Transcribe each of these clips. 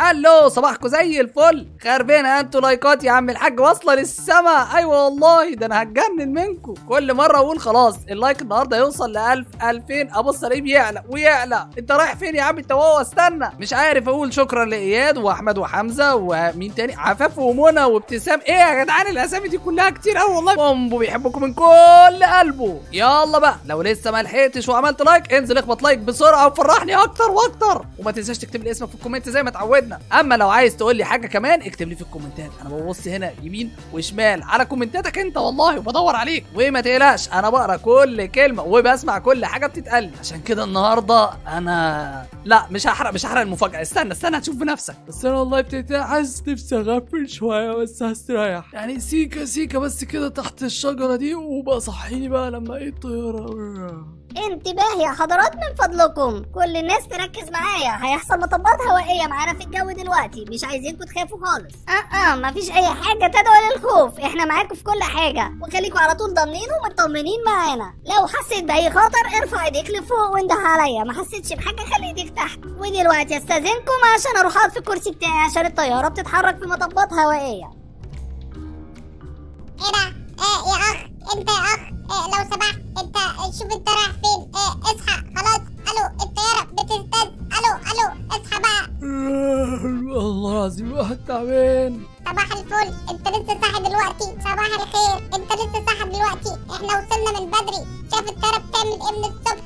hello صباحكم زي الفل. خربانه أنتوا like ات يا عم الحاج واصلة للسما. أيوه والله ده أنا هتجنن منكم. كل مرة أقول خلاص ال like النهارده يوصل ل 1000 2000 أبص ألاقيه بيعلى ويعلى. أنت رايح فين يا عم؟ أنت وهو استنى. مش عارف أقول شكرا لإياد وأحمد وحمزة ومين تاني؟ عفاف ومنى وابتسام. إيه يا جدعان الأسامي دي كلها كتير قوي والله. بومبو بيحبكم من كل قلبه. يلا بقى لو لسه ما لحقتش وعملت like انزل اخبط like بسرعة وفرحني أكتر وأكتر. وما تنساش تكتب لي اسمك في ال comment زي ما اتعودنا أما لو عايز تقول لي حاجة كمان اكتب لي في الكومنتات. أنا ببص هنا يمين وشمال على كومنتاتك أنت والله وبدور عليك. وما تقلقش أنا بقرأ كل كلمة وبسمع كل حاجة بتتقال عشان كده النهارده أنا لا مش هحرق مش هحرق المفاجأة. استنى استنى هتشوف بنفسك. بس أنا والله ابتديت حاسس نفسي أغفل شوية بس هستريح. يعني سيكه سيكه بس كده تحت الشجرة دي وبقى صحيني بقى لما إيه الطيارة. انتباه يا حضرات من فضلكم. كل الناس تركز معايا. هيحصل مطبات هوائية معانا في الجو دلوقتي. مش عايزينكم تخافوا خالص. آه آه مفيش أي حاجة تدعو للخوف. إحنا معاكم في كل حاجة. وخليكم على طول ضامنين ومطمنين معانا. لو حسيت بأي خطر ارفع ايديك لفوق وانده عليا. ما حسيتش بحاجة خلي ايديك تحت. ودلوقتي استاذنكم عشان أروح اقعد في الكرسي بتاعي عشان الطيارة بتتحرك في مطبات هوائية. إيه ده؟ إيه يا أخ؟ أنت يا أخ؟ لو سمحت انت شوف انت رايح فين. إيه اصحى. خلاص. ألو الطيارة بتهتز ألو ألو اصحى بقى. والله العظيم الواحد تعبان. صباح الفل. انت لسه صاحي دلوقتي. صباح الخير. انت لسه صاحي دلوقتي. إحنا وصلنا من بدري. شايف الطيارة بتعمل إيه من الصبح؟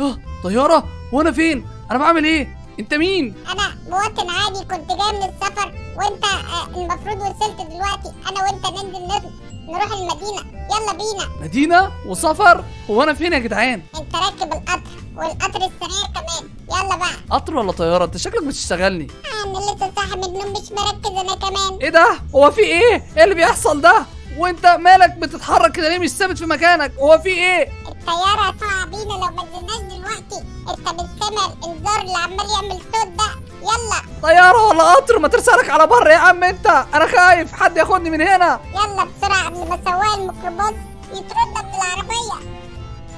آه طيارة؟ وأنا فين؟ أنا بعمل إيه؟ انت مين؟ أنا مواطن عادي. كنت جاي من السفر. وانت آه، المفروض وصلت دلوقتي. أنا وانت ننزل نطل نروح المدينة. يلا بينا. مدينة وسفر؟ هو أنا فين يا جدعان؟ أنت راكب القطر والقطر السريع كمان. يلا بقى. قطر ولا طيارة؟ أنت شكلك بتشتغلني أنا لسه صاحي من النوم مش مركز أنا كمان. إيه ده؟ هو في إيه؟ إيه اللي بيحصل ده؟ وأنت مالك بتتحرك كده ليه مش ثابت في مكانك؟ هو في إيه؟ الطيارة هتقع بينا لو ما نزلناش دلوقتي. أنت بتسمع الإنذار اللي عمال يعمل صوت ده. يلا. طيارة ولا قطر ما ترسلك على بر يا عم أنت. أنا خايف حد ياخدني من هنا. يلا بسرعة قبل ما سواق الميكروباص يطردنا من العربيه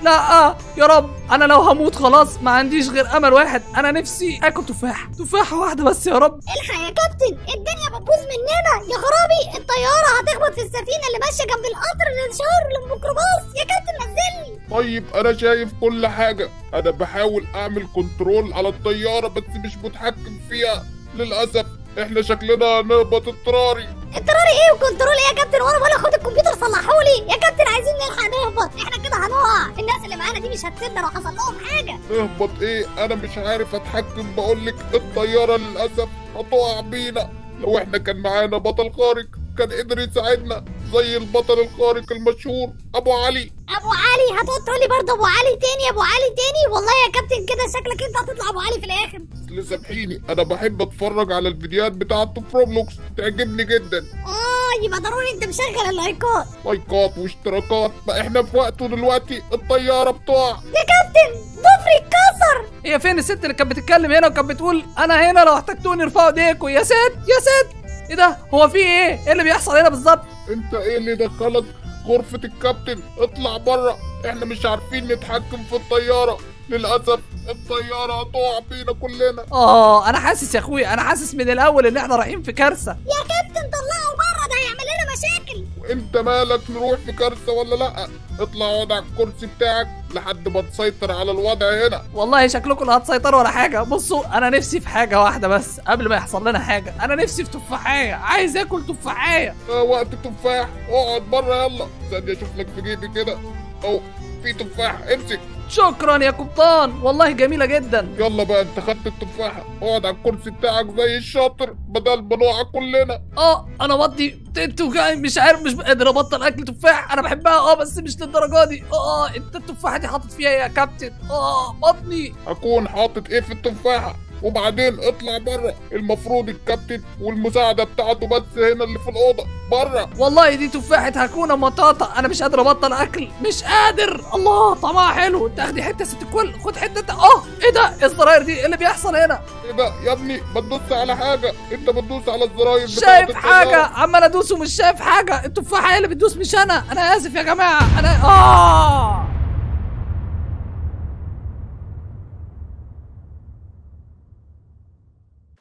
لا آه يا رب. أنا لو هموت خلاص ما عنديش غير أمل واحد. أنا نفسي آكل تفاح. تفاحة واحدة بس يا رب. الحق يا كابتن. الدنيا بتبوظ مننا. يا خرابي الطيارة هتخبط في السفينة اللي ماشية جنب القطر للشهر للميكروباص. يا كابتن نزلني. طيب أنا شايف كل حاجة. أنا بحاول أعمل كنترول على الطيارة بس مش متحكم فيها. للأسف. إحنا شكلنا هنهبط اضطراري. اضطراري إيه وكنترول إيه يا كابتن؟ وأنا ولا خد الكمبيوتر صلحولي يا كابتن عايزين نلحق نهبط. إحنا كده هنقع. الناس اللي معانا دي مش هتسيبنا لو حصل لهم حاجة. نهبط إيه؟ أنا مش عارف أتحكم. بقولك الطيارة للأسف هتقع بينا. لو إحنا كان معانا بطل خارق كان قدر يساعدنا. زي البطل الخارق المشهور أبو علي. أبو علي هتقعد تقول لي برضه أبو علي تاني أبو علي تاني؟ والله يا كابتن كده شكلك أنت هتطلع أبو علي في الآخر. بس سامحيني أنا بحب أتفرج على الفيديوهات بتاعته في روبلوكس تعجبني جدا. آه يبقى ضروري أنت مشغل ال like ات like ات واشتراكات ما إحنا في وقته دلوقتي الطيارة بتقع. يا كابتن ضفري اتكسر هي فين الست اللي كانت بتتكلم هنا وكانت بتقول أنا هنا لو احتجتوني ارفعوا ايديكم يا ست يا ست. إيه ده؟ هو في إيه؟ إيه اللي بيحصل هنا بالظبط؟ انت إيه اللي دخلك غرفة الكابتن؟ اطلع بره إحنا مش عارفين نتحكم في الطيارة. للأسف الطيارة هتقع بينا كلنا. آه أنا حاسس يا اخويا أنا حاسس من الأول إن إحنا رايحين في كارثة. يا كابتن طلعه بره. ده هيعمل لنا مشاكل. انت مالك نروح في كارثة ولا لأ؟ اطلع اقعد على الكرسي بتاعك لحد ما تسيطر على الوضع هنا. والله شكلكم لا هتسيطروا ولا حاجة. بصوا أنا نفسي في حاجة واحدة بس قبل ما يحصل لنا حاجة أنا نفسي في تفاحية. عايز آكل تفاحية. آه وقت تفاح اقعد بره يلا. ثانية أشوف لك في جيبي كده. اهو في تفاح. امسك. شكرا يا قبطان. والله جميلة جدا. يلا بقى انت خدت التفاحة. اقعد على الكرسي بتاعك زي الشاطر بدل ما نقع كلنا. آه أنا بطني بتوجعني مش عارف مش قادر أبطل أكل تفاح. أنا بحبها آه بس مش للدرجة دي. آه انت التفاحة دي حاطط فيها إيه يا كابتن؟ آه بطني أكون حاطط إيه في التفاحة؟ وبعدين اطلع بره. المفروض الكابتن والمساعدة بتاعته بس هنا اللي في الأوضة بره. والله دي تفاحة هكونة مطاطا. أنا مش قادر أبطل أكل. مش قادر. الله طعمها حلو. تاخدي حتة ست الكل خد حتة انت. آه! إيه ده؟ إيه الزراير دي؟ إيه اللي بيحصل هنا؟ إيه ده؟ يا ابني بتدوس على حاجة. أنت بتدوس على الزراير شايف. حاجة؟ عمال أدوس ومش شايف حاجة. التفاحة هي اللي بتدوس مش أنا. أنا آسف يا جماعة. أنا آه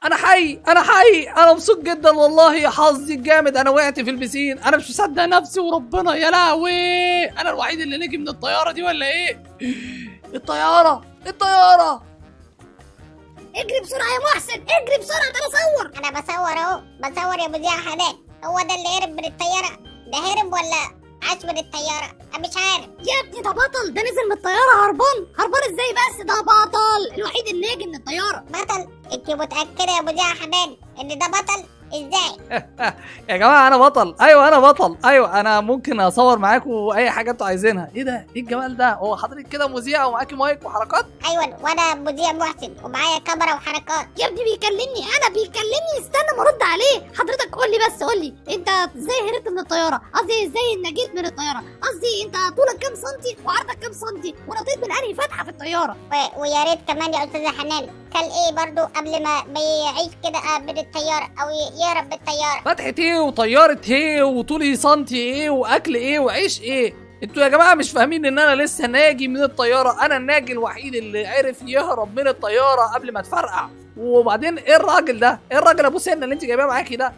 أنا حي حي أنا حي أنا مبسوط جدا والله يا حظي الجامد أنا وقعت في البسين أنا مش مصدق نفسي وربنا يا لهوي أنا الوحيد اللي نجي من الطيارة دي ولا إيه؟ الطيارة الطيارة. اجري بسرعة يا محسن اجري بسرعة ده بصور. أنا بصور أهو بصور يا مذيع حنان. هو ده اللي هرب من الطيارة؟ ده هرب ولا عاش من الطيارة؟ أنا مش عارف. يا ابني ده بطل ده نزل من الطيارة هربان. هربان إزاي بس؟ ده بطل الوحيد اللي ناجي من الطيارة. بطل انت متأكدة يا مذيع حنان إن ده بطل؟ إزاي؟ يا جماعة أنا بطل. أيوه أنا بطل. أيوه أنا ممكن أصور معاكم أي حاجة أنتوا عايزينها. إيه ده؟ إيه الجمال ده؟ هو حضرتك كده مذيع ومعاكي مايك وحركات؟ أيوه وأنا مذيع محسن ومعايا كاميرا وحركات. يا ابني بيكلمني أنا بيكلمني. استنى ما أرد عليه. حضرتك قول لي بس قول لي. أنت إزاي هربت من الطيارة؟ قصدي إزاي نجيت من الطيارة؟ قصدي أنت طولك كام سنتي وعرضك كام سنتي؟ ونطيت من أنهي فتحة في الطيارة؟ و... ويا ريت كمان يا أستاذة حنان. كل إيه برضو قبل ما ما يعيش كده من الطيارة أو ي- يهرب من الطيارة. فتحة إيه وطيارة إيه وطولي سنتي إيه وأكل إيه وعيش إيه؟ أنتوا يا جماعة مش فاهمين إن أنا لسه ناجي من الطيارة. أنا الناجي الوحيد اللي عرف يهرب من الطيارة قبل ما تفرقع وبعدين إيه الراجل ده؟ إيه الراجل أبو سنه اللي انت جايباه معاكي ده؟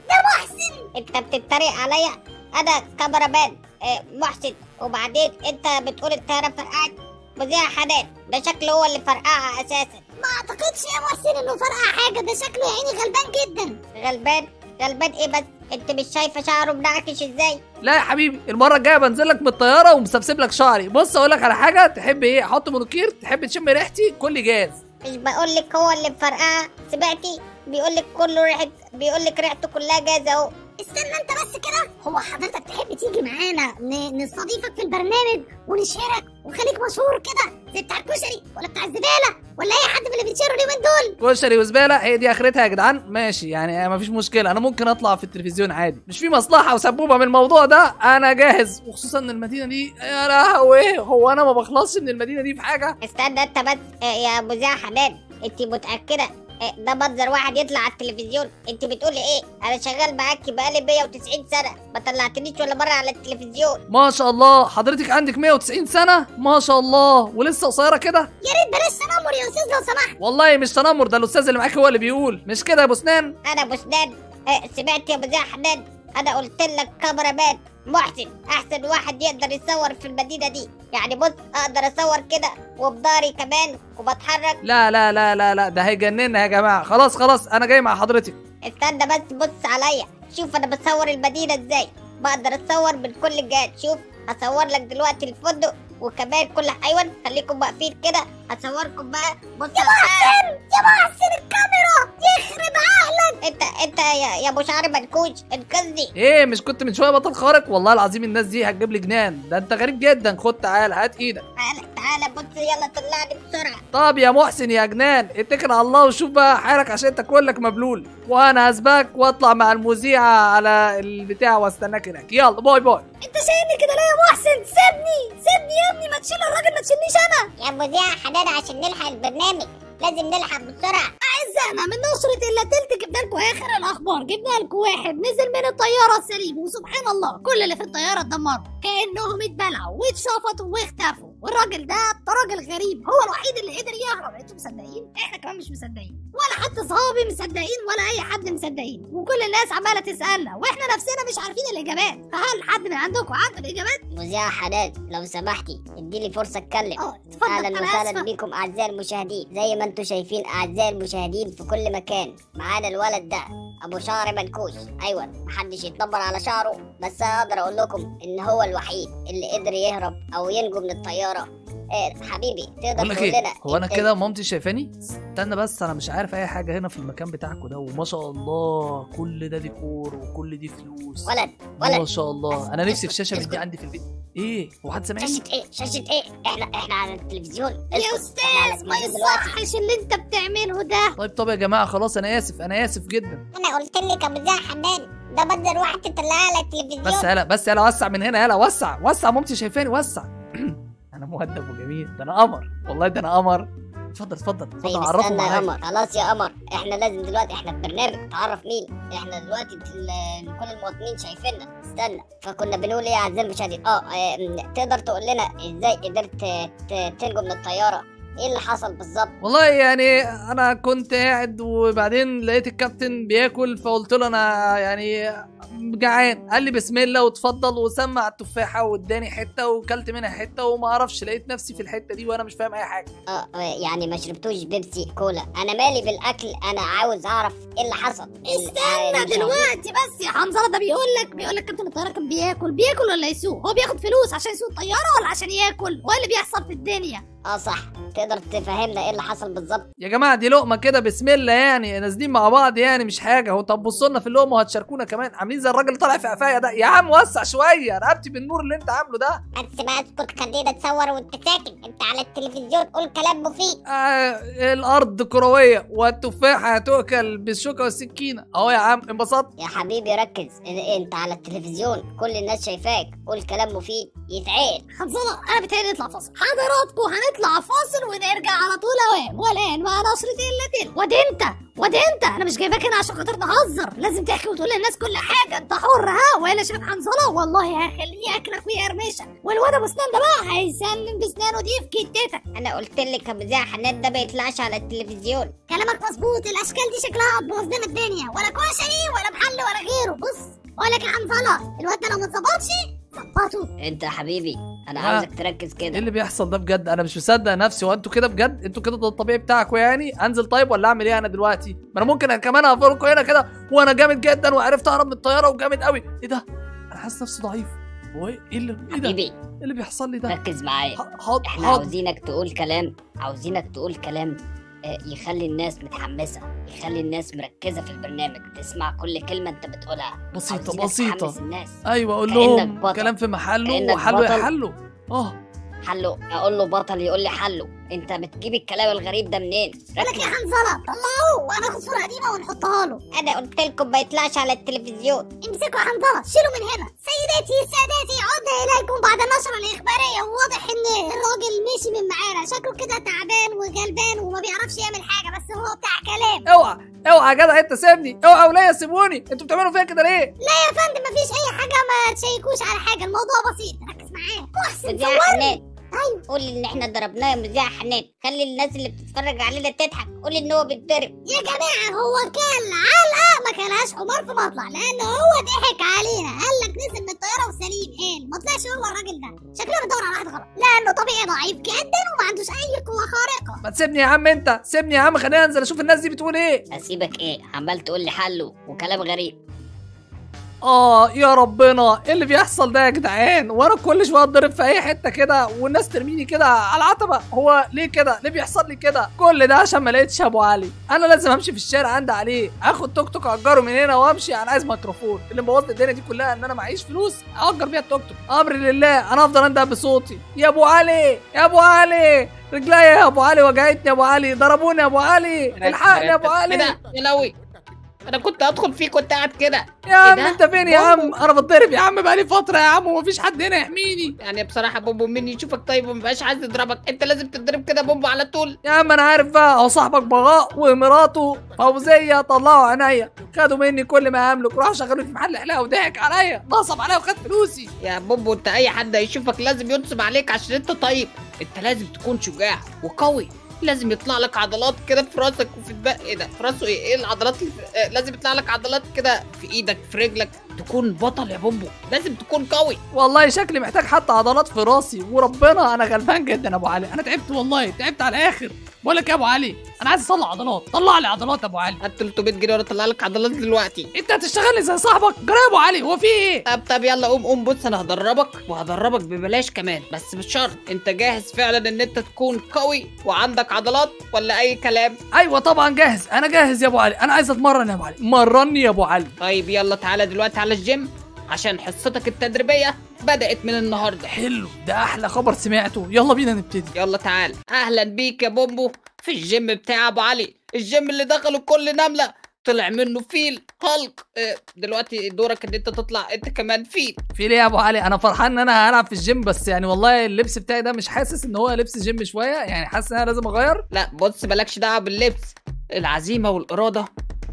انت بتتريق عليا؟ أنا كاميرا مان آه، محسن. وبعدين انت بتقول الطياره فرقعت مذيع حنان. ده شكله هو اللي فرقعها أساسا. ما أعتقدش يا محسن إنه فرقع حاجة. ده شكله يا عيني غلبان جدا. غلبان؟ غلبان إيه بس. انت مش شايفة شعره منعكش إزاي؟ لا يا حبيبي المرة الجاية بنزل لك من الطياره ومسبسب لك شعري. بص أقول لك على حاجة تحب إيه؟ أحط مانيكير تحب تشم ريحتي؟ كل جاز مش بقول لك هو اللي مفرقعها سمعتي؟ بيقول لك كله ريحة بيقول لك ريحته كلها جاز أهو. استنى انت بس كده. هو حضرتك تحب تيجي معانا نستضيفك في البرنامج ونشهرك وخليك مشهور كده زي بتاع الكشري ولا بتاع الزبالة ولا أي حد من اللي بيتشهروا اليومين دول؟ كشري وزبالة هي دي آخرتها يا جدعان؟ ماشي يعني مفيش مشكلة. أنا ممكن أطلع في التلفزيون عادي. مش في مصلحة وسبوبة من الموضوع ده أنا جاهز. وخصوصا إن المدينة دي يا لهوي هو أنا ما بخلصش من المدينة دي في حاجة؟ استنى أنت بس آه، يا مذيع حنان أنت متأكدة ده منظر واحد يطلع على التلفزيون. انت بتقولي إيه؟ أنا شغال معاكي بقالي 190 سنة. ما طلعتنيش ولا مرة على التلفزيون. ما شاء الله. حضرتك عندك 190 سنة؟ ما شاء الله. ولسه قصيرة كده؟ يا ريت بلاش تنمر يا أستاذ لو سمحت. والله مش تنمر ده الأستاذ اللي معاك هو اللي بيقول. مش كده يا أبو سنان؟ أنا أبو سنان. آه، سمعت يا مذيع حنان. أنا قلت لك كاميرا مان محسن. أحسن واحد يقدر يصور في المدينة دي. يعني بص أقدر أصور كده وبضاري كمان وبتحرك. لا لا لا لا لا ده هيجننا يا جماعة. خلاص خلاص أنا جاي مع حضرتك استنى بس بص عليا. شوف أنا بصور المدينة إزاي. بقدر اتصور من كل الجهات. شوف هصور لك دلوقتي الفندق وكمان كل أيوه خليكم واقفين كده. هصوركم بقى بص يا محسن يا محسن الكاميرا! يخرب عقلك! انت أنت يا يا أبو شعر منكوش انقذني إيه مش كنت من شوية بطل خارق؟ والله العظيم الناس دي هتجيب لي جنان. ده أنت غريب جدا. خد تعال هات إيدك. تعالى تعالى بص يلا طلعني بسرعة. طب يا محسن يا جنان اتكل على الله وشوف بقى حالك عشان انت كلك مبلول. وأنا هسبقك وأطلع مع المذيعة على البتاع وأستناك هناك. يلا bye bye. أنت شايفني كده ليه يا محسن؟ سيبني! سيبني يا ابني ما تشيل الراجل ما تشيلنيش أنا! يا مذيع حنان عشان نلحق البرنامج. لازم نلحق بسرعة. اعزائنا من نشرة إلا تلت جبنا لكم اخر الأخبار. جبنا لكم واحد. نزل من الطيارة سليم وسبحان الله كل اللي في الطيارة اتدمروا. كأنهم اتبلعوا واتشفطوا واختفوا. والراجل ده راجل غريب. هو الوحيد اللي قدر يهرب. أنتوا مصدقين؟ إحنا كمان مش مصدقين. ولا حتى صحابي مصدقين ولا أي حد مصدقين. وكل الناس عمالة تسألنا. وإحنا نفسنا مش عارفين الإجابات. فهل حد من عندكم عنده الإجابات؟ مذيع حنان لو سمحتي اديلي فرصة أتكلم. آه اتفضل أهلا وسهلا بكم أعزائي المشاهدين. زي ما أنتم شايفين أعزائي المشاهدين في كل مكان. معانا الولد ده أبو شعر منكوش. أيوه محدش يتنمر على شعره بس أقدر أقول لكم إن هو الوحيد اللي قدر يهرب أو ينجو من الطيارة. إيه حبيبي بقول تقدر تقول لنا هو أنا كده مامتي شايفاني؟ استنى بس أنا مش عارف أي حاجة هنا في المكان بتاعكم ده وما شاء الله كل ده ديكور وكل دي فلوس. ولد ما ولد. شاء الله. أنا نفسي في شاشة من. دي عندي في البيت. إيه؟ هو حد سامعني؟ شاشة إيه؟ شاشة إيه؟ إحنا إحنا على التلفزيون. يا أستاذ ما يصحش اللي أنت بتعمله ده. طيب طب يا جماعة خلاص أنا آسف أنا آسف جدا. أنا قلت لك يا مذيع حنان ده بدل واحد تطلعها على التلفزيون. بس يلا بس يلا وسع من هنا يلا وسع وسع. مامتي شايفاني وسع. أنا مؤدب وجميل. ده أنا قمر. والله ده أنا قمر. اتفضل اتفضل اتفضل طيب استنى يا قمر. خلاص يا قمر. إحنا لازم دلوقتي إحنا في برنامج. تعرف مين؟ إحنا دلوقتي كل المواطنين شايفيننا. استنى. فكنا بنقول إيه يا اعزائي المشاهدين؟ آه آم، تقدر تقول لنا إزاي قدرت ت- تنجو من الطيارة؟ إيه اللي حصل بالظبط؟ والله يعني أنا كنت قاعد وبعدين لقيت الكابتن بياكل فقلت له أنا يعني جعان. قال لي بسم الله واتفضل وسمع التفاحة واداني حتة وكلت منها حتة وما أعرفش لقيت نفسي في الحتة دي وأنا مش فاهم أي حاجة. آه آه، يعني ما شربتوش بيبسي كولا. أنا مالي بالاكل أنا عاوز أعرف إيه اللي حصل. استنى دلوقتي بس يا حنظله ده بيقول لك بيقول لك كابتن الطيارة كان بياكل. بياكل ولا يسوق؟ هو بياخد فلوس عشان يسوق الطيارة ولا عشان ياكل؟ هو اللي بيحصل في الدنيا؟ آه صح. تقدر تفهمنا إيه اللي حصل بالظبط يا جماعة دي لقمة كده بسم الله يعني. نازلين مع بعض يعني مش حاجة. هو طب بصوا لنا في اللقمة وهتشاركونا كمان. عاملين زي الراجل اللي طالع في قفايا ده. يا عم وسع شوية. رقبتي بالنور اللي انت عامله ده. بس بقى اسكت خلينا تصور وانت ساكت انت على التلفزيون قول كلام مفيد. آه الأرض كروية والتفاحه هتؤكل بالشوكة والسكينة. أهو يا عم انبسطت؟ يا حبيبي ركز. انت على التلفزيون كل الناس شايفاك. قول كلام مفيد. يتعال حنظله أنا بتهيألي نطلع فاصل. حضراتكم هنطلع فاصل ونرجع على طول. اوام والان مع نشرة اللاتين واد انت؟ واد انت؟ أنا مش جايباك هنا عشان خاطر نهزر. لازم تحكي وتقول للناس كل حاجة. أنت حر ها؟ ولا شايف حنظلة؟ والله هخليه ياكلك ويقرمشك والواد أبو سنان ده بقى هيسلم بسنانه دي في كتتك أنا قلت لك أبو زي حنان ده ما يطلعش على التلفزيون. كلامك مظبوط. الأشكال دي شكلها هتبوظ لنا الدنيا. ولا كشري ولا محل ولا غيره. بص أقول لك يا حنظله الواد ده لو ما اتظبطش ظبطه. أنت يا حبيبي أنا. عاوزك تركز إيه كده اللي بيحصل ده بجد؟ أنا مش مصدق نفسي. وانتوا كده بجد؟ أنتوا كده ده الطبيعي بتاعكم يعني أنزل طيب ولا أعمل إيه أنا دلوقتي؟ ما أنا ممكن كمان افركم هنا كده. وأنا جامد جدا وعرفت أهرب من الطيارة وجامد قوي إيه ده؟ أنا حاسس نفسي ضعيف. هو إيه اللي إيه ده؟ إيه اللي بيحصل لي ده؟ ركز معايا. إحنا عاوزينك تقول كلام. عاوزينك تقول كلام. يخلي الناس متحمسة يخلي الناس مركزة في البرنامج تسمع كل كلمة انت بتقولها. بسيطة بسيطة. الناس. أيوه أقول كأنك لهم. كلام في محله وحله. يحله آه. حلو. أقول له بطل يقول لي حلو. أنت بتجيب الكلام الغريب ده منين؟ لك يا حنظله طلعوه وهناخد صورة قديمة ونحطها له. أنا قلت لكم ما يطلعش على التلفزيون. امسكوا يا حنظله شيلوا من هنا. سيداتي سادتي عدنا إليكم بعد النشره الإخبارية. وواضح إن الراجل مشي من معانا. شكله كده تعبان وغلبان وما بيعرفش يعمل حاجة بس هو بتاع كلام. اوعى اوعى يا جدع انت سيبني. اوعى وليا سيبوني أنتوا بتعملوا فيا كده ليه؟ لا يا فندم مفيش أي حاجة ما تشيكوش على حاجة. الموضوع بسيط. ركز معايا. محسن صورني. أيوه قول إن إحنا ضربناه يا مذيع حنان. خلي الناس اللي بتتفرج علينا تضحك. قول إن هو بيتضرب. يا جماعة هو كان علقة ما كلهاش حمار في مطلع لأن هو ضحك علينا. قال لك نزل من الطياره وسليم قال ما طلعش هو الراجل ده. شكله بيدور على واحد غلط. لأنه طبيعي ضعيف جدا وما عندوش أي قوة خارقة. ما تسيبني يا عم أنت. سيبني يا عم خلينا أنزل أشوف الناس دي بتقول إيه. أسيبك إيه؟ عمال تقول لي حلو وكلام غريب. آه يا ربنا. إيه اللي بيحصل ده يا جدعان؟ وأنا كل شوية أتضرب في أي حتة كده والناس ترميني كده على العتبة. هو ليه كده؟ ليه بيحصل لي كده؟ كل ده عشان ما لقيتش أبو علي. أنا لازم أمشي في الشارع عندي عليه. آخد توك توك أجره من هنا وأمشي. أنا عايز ميكروفون. اللي مبوظ الدنيا دي كلها إن أنا معيش فلوس. اجر بيها التوك توك. أمر لله. أنا افضل انده بصوتي. يا أبو علي! يا أبو علي! رجليا يا أبو علي. وجعتني يا أبو علي. ضربوني يا أبو علي. الحقني يا أبو علي. ده؟ يا لهوي أنا كنت أدخل فيه كنت قاعد كده. يا عم ده؟ أنت فين يا. عم؟ أنا بتضرب يا عم بقالي فترة يا عم ومفيش حد هنا يحميني. يعني بصراحة بومبو مني يشوفك طيب ومبقاش عايز يضربك. أنت لازم تضرب كده بومبو على طول. يا عم أنا عارف بقى هو صاحبك بغاء ومراته فوزية طلعوا عينيا. خدوا مني كل ما املك راحوا شغلوني في محل حلاقه وضحك عليا. نصب عليا وخد فلوسي. يا بومبو أنت أي حد هيشوفك لازم ينصب عليك عشان أنت طيب. أنت لازم تكون شجاع وقوي. لازم يطلع لك عضلات كده في راسك وفي الباقي إيه ده؟ في راسه إيه؟ إيه العضلات اللي في... آه، لازم يطلع لك عضلات كده في إيدك في رجلك تكون بطل يا بومبو. لازم تكون قوي. والله شكلي محتاج حتى عضلات في راسي وربنا أنا غلبان جدا أبو علي. أنا تعبت والله تعبت على الآخر. بقول لك يا ابو علي أنا عايز اطلع عضلات طلع لي عضلات يا ابو علي. هات 300 جنيه وأنا أطلع لك عضلات دلوقتي. أنت هتشتغل زي صاحبك؟ جرى يا ابو علي هو في إيه؟ طب طب يلا قوم قوم بص أنا هدربك وهدربك ببلاش كمان بس مش شرط. أنت جاهز فعلا إن أنت تكون قوي وعندك عضلات ولا أي كلام؟ أيوه طبعا جاهز أنا جاهز يا ابو علي أنا عايز أتمرن يا ابو علي. مرني يا ابو علي. طيب يلا تعالى دلوقتي على الجيم. عشان حصتك التدريبية بدأت من النهاردة. حلو ده أحلى خبر سمعته. يلا بينا نبتدي. يلا تعال. أهلا بيك يا بومبو. في الجيم بتاع أبو علي. الجيم اللي دخله كل نملة. طلع منه فيل هالك. آه، دلوقتي دورك إن أنت تطلع. أنت كمان فيل. في ليه يا أبو علي؟ أنا فرحان إن أنا هلعب في الجيم بس يعني والله اللبس بتاعي ده مش حاسس إن هو لبس جيم شوية. يعني حاسس إن أنا لازم أغير. لا بص مالكش دعوة باللبس. العزيمة والإرادة.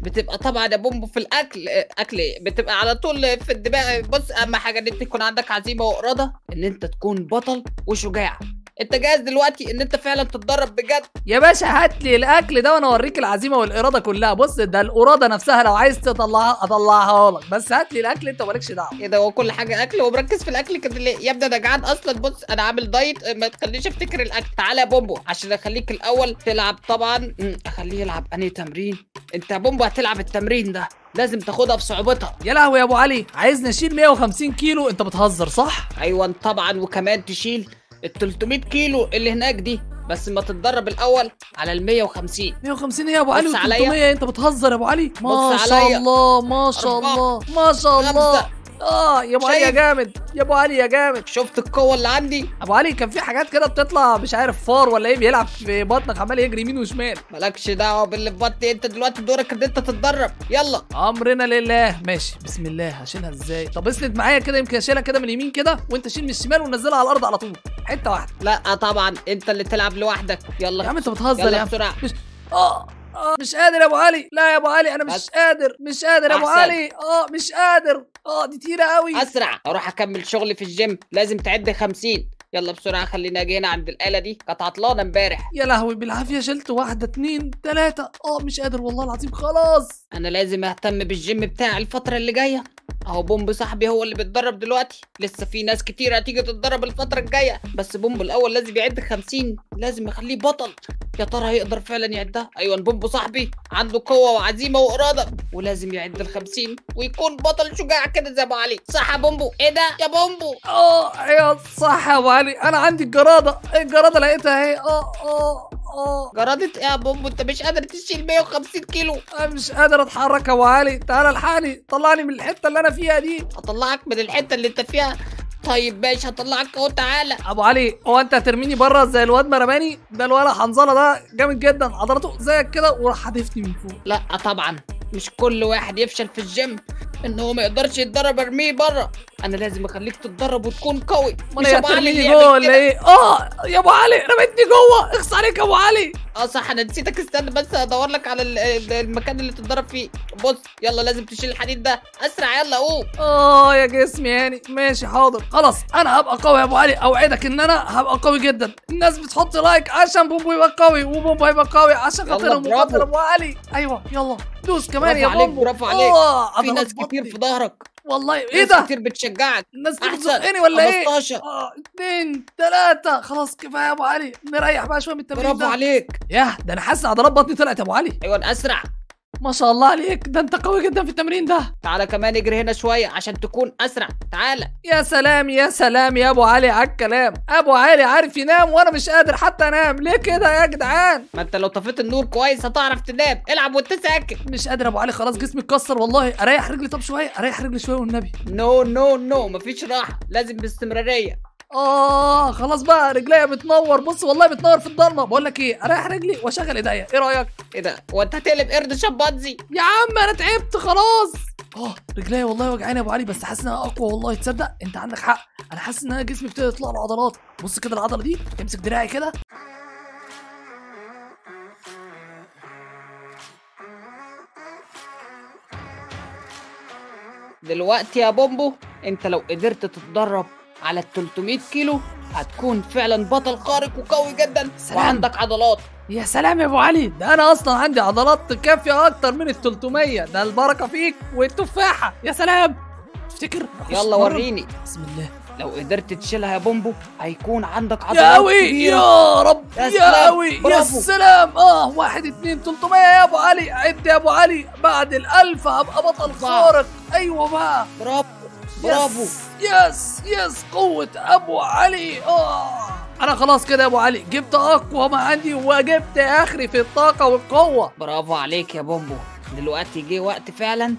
بتبقى طبعا يا بومبو في الأكل أكل إيه؟ بتبقى على طول في الدماغ بص أهم حاجة إن أنت يكون عندك عزيمة وإرادة إن أنت تكون بطل وشجاع انت جاهز دلوقتي ان انت فعلا تتدرب بجد؟ يا باشا هات لي الأكل ده وأنا أوريك العزيمة والإرادة كلها. بص ده الإرادة نفسها لو عايز تطلعها أطلعها لك. بس هات لي الأكل أنت مالكش دعوة. إيه ده هو كل حاجة أكل؟ ومركز في الأكل كده ليه؟ يا ابني أنا جعان أصلا. بص أنا عامل دايت ما تخليش أفتكر الأكل. تعالى يا بومبو عشان أخليك الأول تلعب طبعا. أخليه يلعب. أنهي تمرين؟ أنت يا بومبو هتلعب التمرين ده. لازم تاخدها بصعوبتها. يا لهوي يا أبو علي عايز نشيل 150 كيلو؟ أنت بتهزر صح؟ أيوه طبعا وكمان تشيل ال 300 كيلو اللي هناك دي بس ما تتدرب الأول على ال 150 150 إيه يا أبو علي و300 عليا. أنت بتهزر يا أبو علي؟ ما شاء. الله ما شاء. الله ما شاء الله. آه يا أبو علي يا؟ جامد يا أبو علي يا جامد. شفت القوة اللي عندي؟ أبو علي كان في حاجات كده بتطلع مش عارف فار ولا إيه بيلعب في بطنك عمال يجري يمين وشمال. مالكش دعوة باللي في بطني أنت دلوقتي دورك إن أنت تتدرب. يلا. أمرنا لله. ماشي. بسم الله. هشيلها إزاي؟ طب اسند معايا كده يمكن أشيلها كده من اليمين كده وأنت شيل من الشمال ونزلها على الأرض على طول. حتة واحدة لا طبعا انت اللي تلعب لوحدك. يلا. يا عم انت بتهزر يا عم. بسرعة. مش آه آه مش قادر يا ابو علي. لا يا ابو علي أنا مش بس. قادر مش قادر يا ابو. علي. آه مش قادر. آه دي تقيلة قوي. أسرع. أروح أكمل شغلي في الجيم. لازم تعد 50 يلا بسرعة خلينا أجي هنا عند الآلة دي. كانت عطلانة امبارح. يا لهوي بالعافية شلت واحدة اتنين تلاتة. آه مش قادر والله العظيم. خلاص. أنا لازم أهتم بالجيم بتاعي الفترة اللي جاية. اهو بومب صاحبي هو اللي بيتدرب دلوقتي. لسه في ناس كتير هتيجي تتدرب الفترة الجاية. بس بومب الأول لازم يعد 50 لازم اخليه بطل. يا ترى هيقدر فعلا يعدها؟ أيوه بومب صاحبي عنده قوة وعزيمة وإرادة. ولازم يعد ال 50 ويكون بطل شجاع كده زي أبو علي. صح يا بومبو إيه ده يا بومبو آه يا صح يا أبو علي أنا عندي الجراده الجراده لقيتها اهي آه آه آه. جرادة إيه يا بومبو أنت مش قادر تشيل 150 كيلو. أنا مش قادر أتحرك يا أبو علي. تعالى الحقني طلعني من الحتة اللي أنا فيها دي؟ هطلعك من الحتة اللي انت فيها. طيب ماشي هطلعك اهو تعالى. ابو علي هو انت هترميني بره زي الواد مرماني؟ ده الولد حنظلة ده جامد جدا. عضلاته زيك كده وراح حادفني من فوق. لا طبعا. مش كل واحد يفشل في الجيم إن هو ما يقدرش يتدرب ارميه بره. أنا لازم أخليك تتدرب وتكون قوي. مش ابو علي جوه ولا. إيه؟ آه يا أبو علي رميتني جوه. اخص عليك يا أبو علي. آه صح أنا نسيتك. استنى بس أدور لك على ال- ال- المكان اللي تتدرب فيه. بص يلا لازم تشيل الحديد ده. أسرع يلا قوم. آه يا جسمي يعني. ماشي حاضر. خلاص أنا هبقى قوي يا أبو علي. أوعدك إن أنا هبقى قوي جدا. الناس بتحط لايك عشان بومبو يبقى قوي وبومبو هيبقى قوي عشان خاطرهم. وخاطر أبو علي. أيوه يلا. دوس كمان برافو يا عليك بومبو. برافو عليك. آه، في ناس كتير. في ظهرك. والله إيه ده؟ كتير بتشجعك. الناس بتزقني ولا إيه؟ 15 آه اتنين تلاتة. خلاص كفاية يا أبو علي. نريح بقى شوية من التمرين برافو عليك. ياه ده أنا حاسس عضلات بطني طلعت يا أبو علي. أيوه أسرع. ما شاء الله عليك. ده انت قوي جدا في التمرين ده. تعالى كمان اجري هنا شوية عشان تكون أسرع. تعالى يا سلام يا سلام يا أبو علي على الكلام. أبو علي عارف ينام وأنا مش قادر حتى أنام. ليه كده يا جدعان؟ ما أنت لو طفيت النور كويس هتعرف تنام. العب وانت ساكت مش قادر أبو علي. خلاص جسمي اتكسر والله. أريح رجلي طب شوية. أريح رجلي شوية والنبي no no no مفيش راحة. لازم باستمرارية. آه خلاص بقى رجليا بتنور. بص والله بتنور في الضلمة. بقول لك إيه أريح رجلي وأشغل إيديا. إيه رأيك؟ إيه ده؟ هو انت هتقلب قرد شمبانزي يا عم أنا تعبت خلاص. آه رجليا والله وجعاني يا أبو علي بس حاسس انها أقوى والله. تصدق؟ أنت عندك حق. أنا حاسس إن أنا جسمي ابتدى يطلع له عضلات بص كده العضلة دي امسك دراعي كده. دلوقتي يا بومبو أنت لو قدرت تتدرب على ال 300 كيلو هتكون فعلا بطل خارق وقوي جدا. سلام. وعندك عضلات. يا سلام يا أبو علي. ده أنا أصلا عندي عضلات كافيه أكتر من ال 300 ده البركة فيك والتفاحة. يا سلام. افتكر أخش يلا. وريني. بسم الله. لو قدرت تشيلها يا بومبو هيكون عندك عضلات يا قوي. يا رب يا يا سلام، قوي يا برافو. سلام. آه واحد اتنين 300 يا أبو علي عد يا أبو علي. بعد الألف هبقى بطل. خارق. أيوه بقى برافو. برافو. yes yes قوة أبو علي. آه. أنا خلاص كده يا أبو علي. جبت أقوى ما عندي وجبت آخري في الطاقة والقوة. برافو عليك يا بومبو. دلوقتي جه وقت فعلا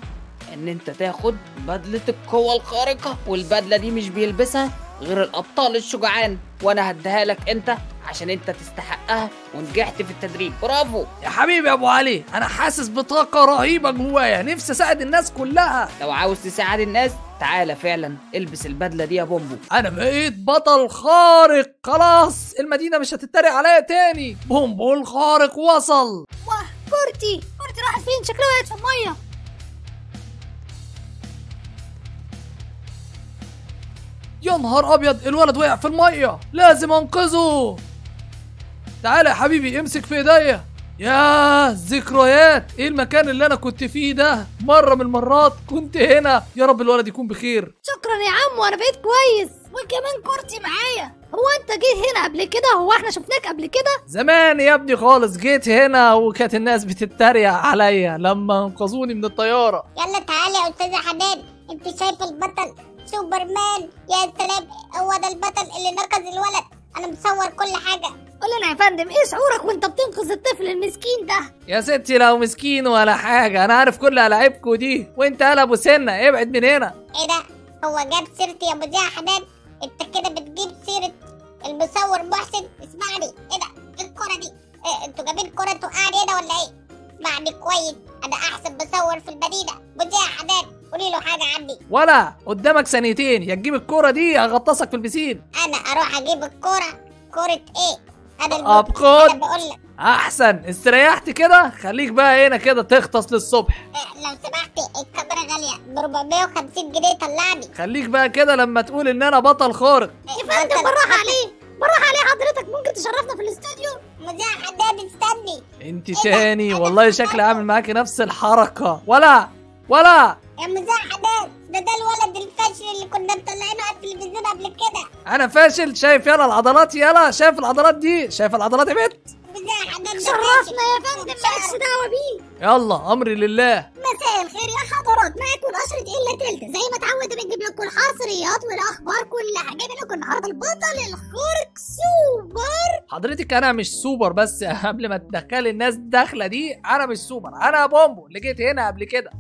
إن أنت تاخد بدلة القوة الخارقة والبدلة دي مش بيلبسها غير الأبطال الشجعان. وأنا هديها لك أنت عشان أنت تستحقها ونجحت في التدريب. برافو. يا حبيبي يا أبو علي أنا حاسس بطاقة رهيبة جوايا. نفسي أساعد الناس كلها. لو عاوز تساعد الناس تعالى فعلا البس البدلة دي يا بومبو. أنا بقيت بطل خارق خلاص. المدينة مش هتتريق عليا تاني. بومبو الخارق وصل. واه كورتي. كورتي راحت فين؟ شكلها وقعت في المية. يا يا نهار أبيض الولد وقع في المية. لازم أنقذه. تعالى يا حبيبي امسك في إيديا. يا ذكريات! إيه المكان اللي أنا كنت فيه ده؟ مرة من المرات كنت هنا. يا رب الولد يكون بخير. شكرا يا عم وأنا بقيت كويس. وكمان كورتي معايا. هو أنت جيت هنا قبل كده؟ هو إحنا شفناك قبل كده؟ زمان يا ابني خالص جيت هنا وكانت الناس بتتريق عليا لما أنقذوني من الطيارة. يلا تعالي يا أستاذة حنان. أنت شايفه البطل سوبرمان؟ يا سلام هو ده البطل اللي نقذ الولد. أنا مصور كل حاجة. قول لنا يا فندم إيه شعورك وأنت بتنقذ الطفل المسكين ده؟ يا ستي لو مسكين ولا حاجة أنا عارف كل ألاعيبكوا دي. وأنت قال أبو سنة ابعد من هنا. إيه ده؟ هو جاب سيرتي يا مذيع حنان؟ أنت كده بتجيب سيرة المصور محسن؟ اسمعني إيه ده؟ إيه الكرة دي؟ إيه أنتوا جايبين كرة توقعني هنا ولا إيه؟ اسمعني كويس أنا أحسن مصور في المدينة. مذيع حنان قولي له حاجة عني ولا قدامك ثانيتين يا تجيب الكوره دي هغطسك في البسين. أنا أروح أجيب الكوره كوره إيه؟ لك. أحسن. استريحت كده؟ خليك بقى هنا كده تغطس للصبح. إيه، لو سمحتي الكاميرا غالية. ب 450 جنيه طلعني. خليك بقى كده لما تقول إن أنا بطل خارق. يا فندم بالراحه عليه. بالراحه عليه. حضرتك ممكن تشرفنا في الاستوديو؟ مذيع حداد استني أنت تاني. والله شكلي عامل معاكي نفس الحركة. ولا ولا. يا مذيع حداد ده ده الولد الفاشل اللي كنا مطلعينه على التلفزيون قبل كده. أنا فاشل شايف يلا العضلات يلا. شايف العضلات دي؟ شايف العضلات يا بنت؟ شرفنا يا. فندم مالكش دعوة بيه. يلا امري لله. مساء الخير يا حضرات. معاكم نشرة إلا تلت. زي ما اتعودنا بنجيب لكم الحصريات والأخبار كلها جايبين لكم النهارده البطل الخارق سوبر حضرتك أنا مش سوبر بس قبل ما تدخلي الناس داخله دي أنا مش سوبر أنا بومبو اللي جيت هنا قبل كده.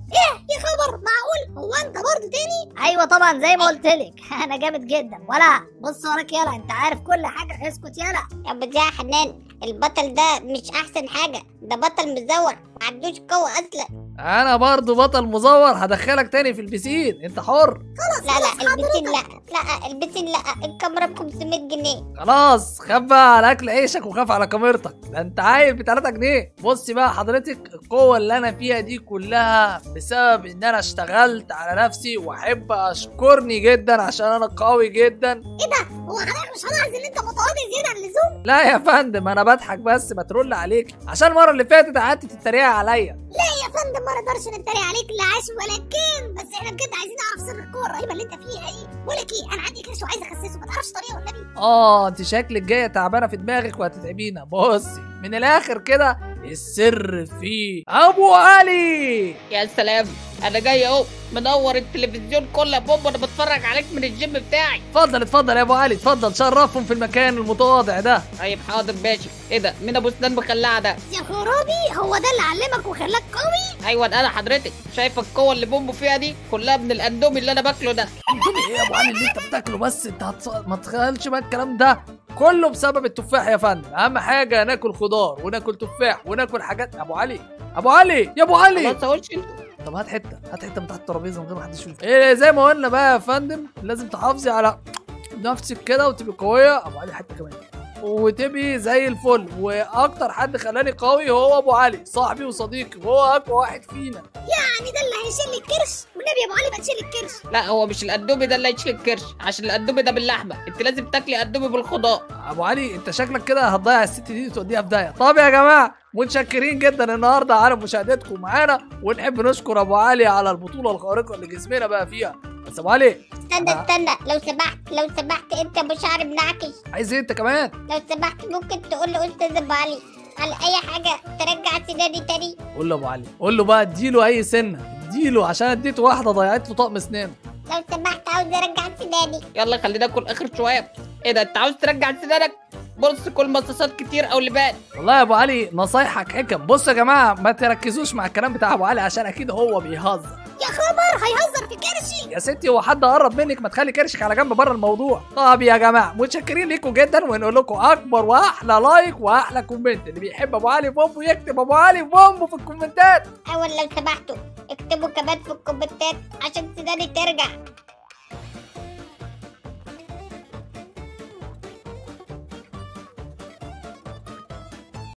يا خبر معقول؟ هو أنت برضه تاني؟ أيوة طبعا زي ما قلت لك. أنا جامد جدا. ولا بص وراك يلا أنت عارف كل حاجة. اسكت يلا. يا مذيع حنان البطل ده مش أحسن حاجة. ده بطل مزور ما عندوش قوة أصلا. أنا برضو بطل مزور هدخلك تاني في البسين أنت حر. لا لا البسين لا لا البسين لا الكاميرا ب 500 جنيه. خلاص خاف بقى على أكل عيشك وخاف على كاميرتك. ده أنت عايل ب 3 جنيه. بصي بقى حضرتك القوة اللي أنا فيها دي كلها بسبب إن أنا اشتغلت على نفسي وأحب أشكرني جدا عشان أنا قوي جدا. إيه ده؟ هو حضرتك مش هلاحظ إن أنت متواضع زيادة عن اللزوم؟ لا يا فندم أنا بضحك بس بترول عليك. عشان المره اللي فاتت قعدت تتريق عليا. لا يا فندم ما نقدرش نتريق عليك لا عاش ولكن بس إحنا بجد عايزين نعرف سر القوه الرهيبه اللي انت فيها إيه؟ بقول لك إيه أنا عندي كرش وعايز اخسسه ما تعرفش طريقة والنبي آه أنت شكلك جاية تعبانة في دماغك وهتتعبينا. بصي. من الآخر كده السر في أبو علي. يا سلام أنا جاي أهو منور التلفزيون كله يا بوب وأنا بتفرج عليك من الجيم بتاعي. اتفضل اتفضل يا أبو علي اتفضل شرفهم في المكان المتواضع ده. طيب حاضر ماشي. إيه ده مين أبو سنان مخلعة ده؟ يا خرابي هو ده اللي علمك وخلاك قوي؟ أيوه أنا حضرتك شايفه القوة اللي بومبو فيها دي كلها من الأندومي اللي أنا باكله ده. قلت إيه يا أبو علي اللي أنت بتاكله؟ بس أنت هتص... ما تخيلش بقى الكلام ده. كله بسبب التفاح يا فندم. أهم حاجة ناكل خضار وناكل تفاح وناكل حاجات. أبو علي أبو علي يا أبو علي. خلاص اهو شيل طب هات حتة هات حتة من تحت الترابيزة من غير ما حد يشوف. إيه زي ما قلنا بقى يا فندم لازم تحافظي على نفسك كده وتبقي قوية. أبو علي حتة كمان. وتبقي زي الفل. وأكتر حد خلاني قوي هو أبو علي صاحبي وصديقي وهو اقوى واحد فينا. يعني ده اللي هيشيل الكرش؟ والنبي يا أبو علي ما تشيل الكرش. لا هو مش الاندومي ده اللي هيشيل الكرش عشان الاندومي ده باللحمة. أنت لازم تاكلي اندومي بالخضار. أبو علي أنت شكلك كده هتضيع الست دي وتوديها في داهية. طب يا جماعة متشكرين جدا النهارده على مشاهدتكم معانا. ونحب نشكر أبو علي على البطولة الخارقة اللي جسمنا بقى فيها. علي استنى استنى. لو سمحت لو سمحت أنت أبو شعر منعكش عايز إيه أنت كمان؟ لو سمحت ممكن تقول له أستاذ أبو علي. على أي حاجة ترجع سناني تاني. قول له أبو علي. قول له بقى اديله أي سنة. اديله عشان أديته واحدة ضيعت له طقم اسنانه لو سمحت عاوز أرجع سناني. يلا خلينا ناكل آخر شوية. إيه ده؟ أنت عاوز ترجع سنانك؟ بص كل مصاصات كتير أو لبان. والله يا أبو علي نصايحك حكم. بصوا يا جماعة ما تركزوش مع الكلام بتاع أبو علي عشان أكيد هو بيهزر. يا خبر هيهزر في كرشي. يا ستي هو حد قرب منك؟ ما تخلي كرشك على جنب بره الموضوع. طب يا جماعة متشكرين ليكم جدا ونقول لكم أكبر وأحلى لايك وأحلى comment. اللي بيحب أبو علي بومبو يكتب أبو علي بومبو في ال comment ات. اول لو سمحتوا اكتبوا كمان في الكومنتات عشان سناني ترجع.